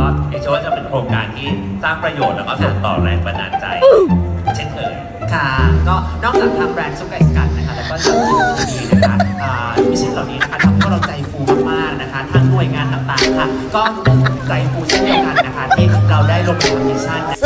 ก็เชื่อว่าจะเป็นโครงการที่สร้างประโยชน์แล้วก็ส่งต่อแรงบันดาลใจ เช่นเคย ค่ะ ก็นอกจากทางแบรนด์ซุปไก่สกัดนะคะแล้วก็ทางสิ่งดีๆนะคะอ่า mission เหล่านี้นะคะทำให้เราใจฟูมากๆนะคะทางหน่วยงานต่างๆค่ะ ก็ใจฟูเช่นเดียวกันนะคะที่เราได้ลงมือ mission นะ